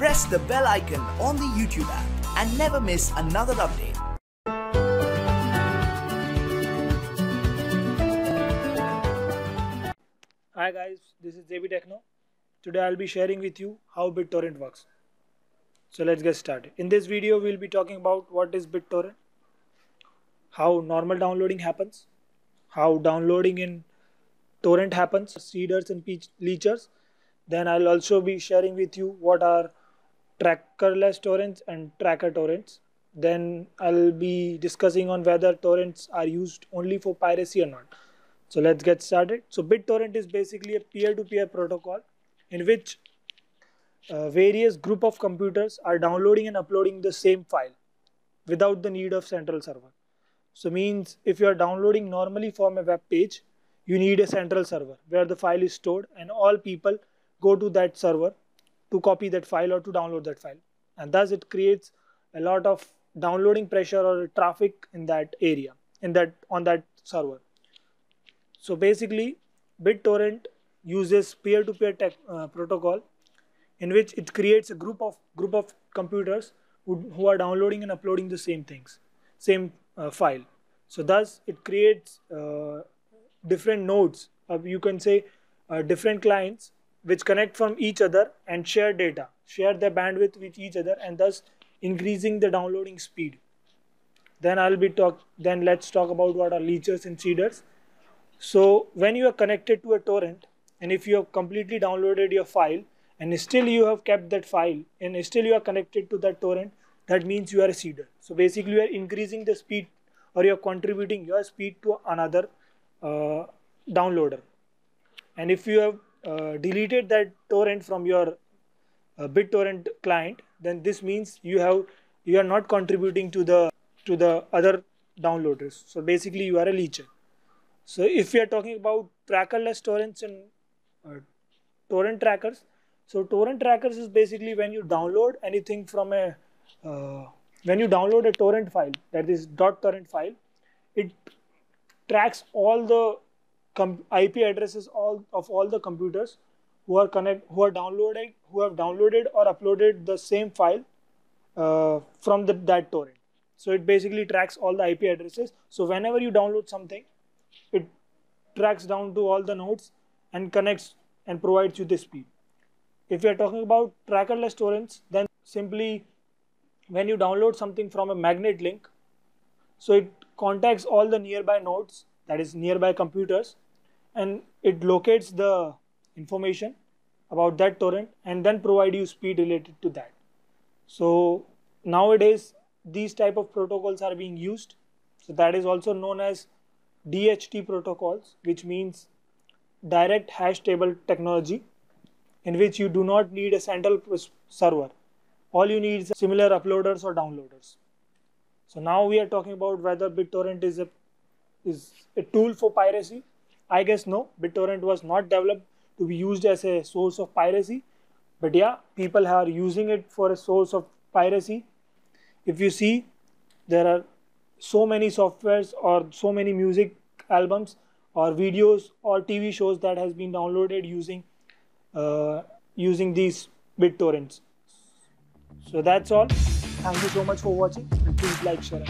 press the bell icon on the YouTube app and never miss another update. Hi guys, this is JB Techno. Today I'll be sharing with you how BitTorrent works. So let's get started. In this video we'll be talking about what is BitTorrent, how normal downloading happens, how downloading in torrent happens, seeders and leechers. Then I'll also be sharing with you what are trackerless torrents and tracker torrents. Then I'll be discussing on whether torrents are used only for piracy or not. So let's get started. So BitTorrent is basically a peer-to-peer protocol in which uh, various group of computers are downloading and uploading the same file without the need of central server. So means if you are downloading normally from a web page, you need a central server where the file is stored and all people go to that server to copy that file or to download that file. And thus it creates a lot of downloading pressure or traffic in that area, in that on that server. So basically, BitTorrent uses peer-to-peer -peer uh, protocol in which it creates a group of group of computers who, who are downloading and uploading the same things, same uh, file. So thus it creates uh, different nodes. you can say uh, different clients which connect from each other and share data, share their bandwidth with each other, and thus increasing the downloading speed. Then I'll be talk. Then let's talk about what are leechers and seeders. So when you are connected to a torrent and if you have completely downloaded your file and still you have kept that file and still you are connected to that torrent, that means you are a seeder. So basically you are increasing the speed or you are contributing your speed to another uh, downloader. And if you have uh, deleted that torrent from your uh, BitTorrent client, then this means you have you are not contributing to the to the other downloaders. So basically you are a leecher. So if we are talking about trackerless torrents and uh, torrent trackers, so torrent trackers is basically when you download anything from a uh, when you download a torrent file that is dot torrent file, it tracks all the IP addresses all of all the computers who are connect who are downloading who have downloaded or uploaded the same file uh, from the, that torrent. So it basically tracks all the IP addresses. So whenever you download something, it tracks down to all the nodes and connects and provides you the speed. If you are talking about trackerless torrents, then simply when you download something from a magnet link, so it contacts all the nearby nodes, that is nearby computers, and it locates the information about that torrent and then provide you speed related to that. So nowadays these type of protocols are being used. So that is also known as DHT protocols, which means direct hash table technology, in which you do not need a central server. All you need is similar uploaders or downloaders. So now we are talking about whether BitTorrent is a is a tool for piracy. I guess no, BitTorrent was not developed to be used as a source of piracy, but yeah, people are using it for a source of piracy. If you see, there are so many softwares or so many music albums or videos or TV shows that has been downloaded using uh, using these BitTorrents. So that's all. Thank you so much for watching. Please like, share.